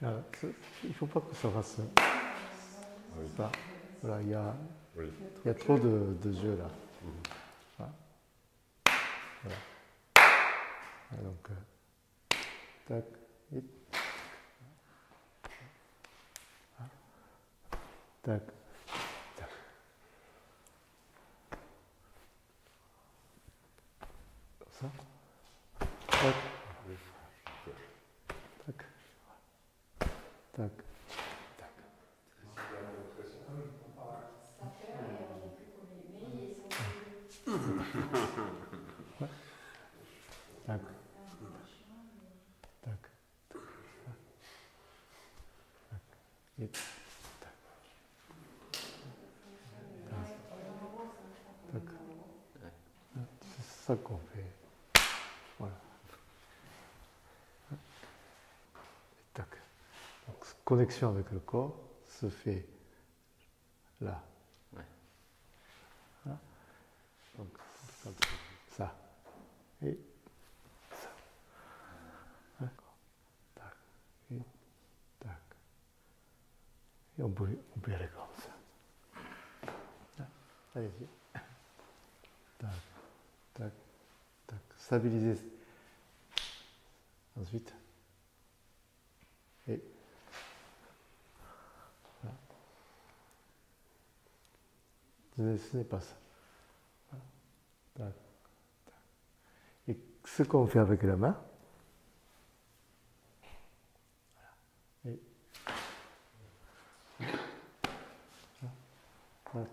C'est- il ne faut pas que ça fasse Oui. ça. Voilà, il y a, Oui. il y a trop de, de jeux là. Voilà. Voilà. Ah, donc, euh, tac, et tac, ça. Tac. Tac. Tac. Tac. C'est ça qu'on fait. Voilà. Tac. Donc, connexion avec le corps se fait là. Ouais. Voilà. Donc, ça. Et ça. D'accord. Tac. Et tac. Et on peut, on peut aller comme ça. Allez-y. Tac. Tac. Tac. Stabiliser. Ensuite. Et. Ce n'est pas ça. Et ce qu'on fait avec la main, voilà.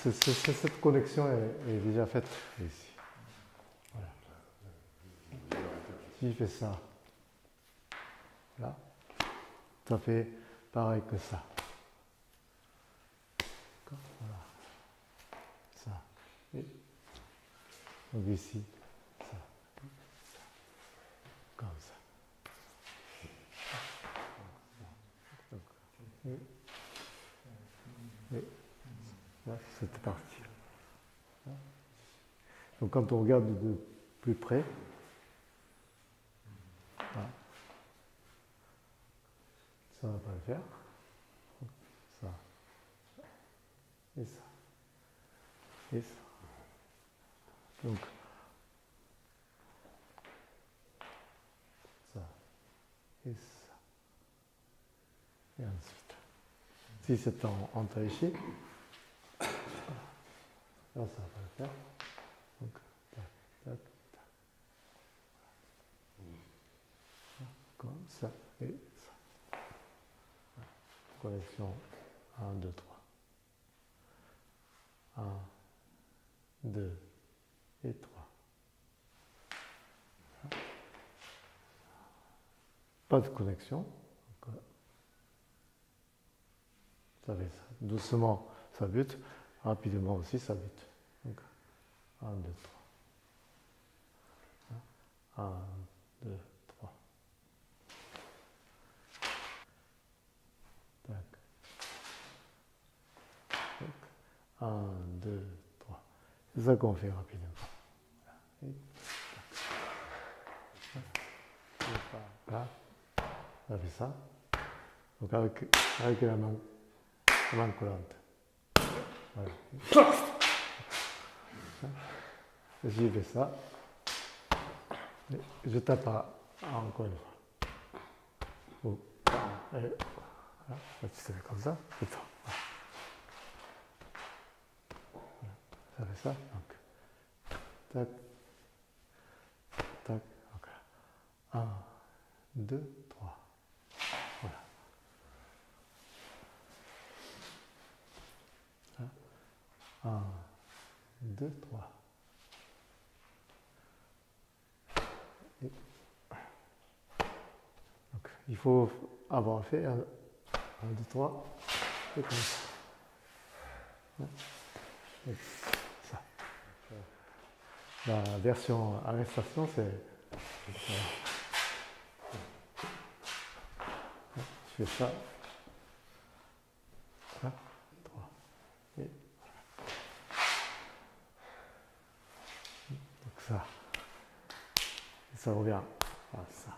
Cette connexion est, est déjà faite ici. Voilà. Si je fais ça, là, ça fait pareil que ça. D'accord Voilà. Ça. Et donc ici, ça. Comme ça. Donc, là, cette partie. Donc quand on regarde de plus près, voilà. ça ne va pas le faire. Ça. Et ça. Et ça. Donc, ça. Et ça. Et ensuite. Si c'est en, en tai chi, là, ça va le faire. Donc, tac, tac, tac. Comme ça et ça. Connexion 1, 2, 3. 1, 2 et 3. Pas de connexion. Ça ça. Doucement, ça bute. Rapidement aussi, ça bute. Donc, 1, 2, 3. 1, 2, 3. Tac. Tac. 1, 2, 3. C'est ça qu'on fait rapidement. Là, ça fait ça. Donc avec, avec la main, la main collante. Voilà. Et je fais ça. Et je tape à- encore une fois. Ou- et voilà. Là, tu fais comme ça. Et toi. Voilà. Ça fait ça. Donc, tac, 1, 2, 3. Voilà. Hein? 1, 2, 3. Et... Donc, il faut avoir fait 1, 2, 3. Et comme ça. Hein? Et. La version arrestation, c'est... fais ça. Un, trois. Et donc ça. Ça revient Ah, ça.